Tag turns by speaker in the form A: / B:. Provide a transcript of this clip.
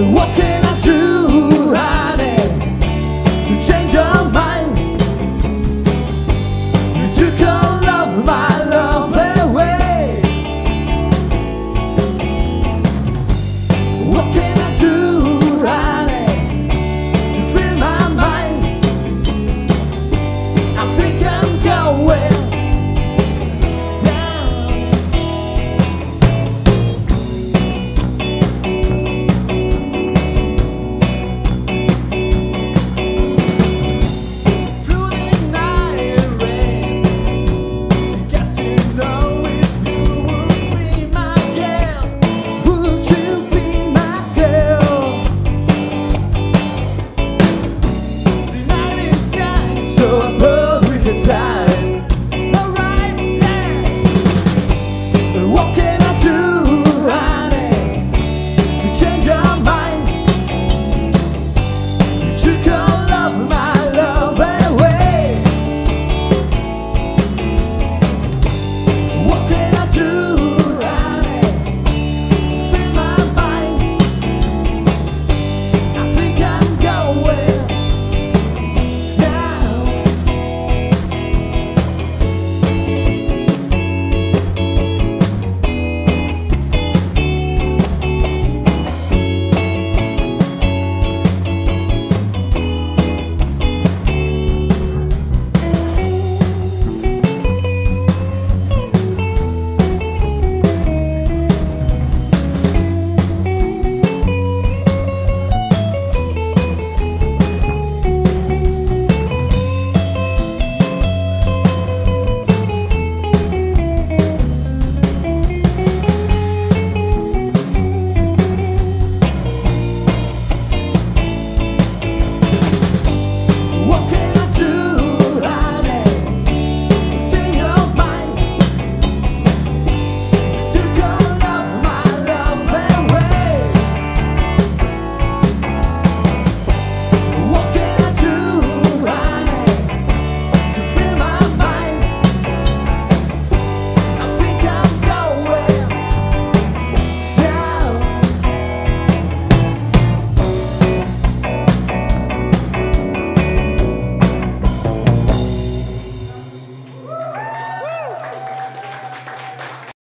A: What can I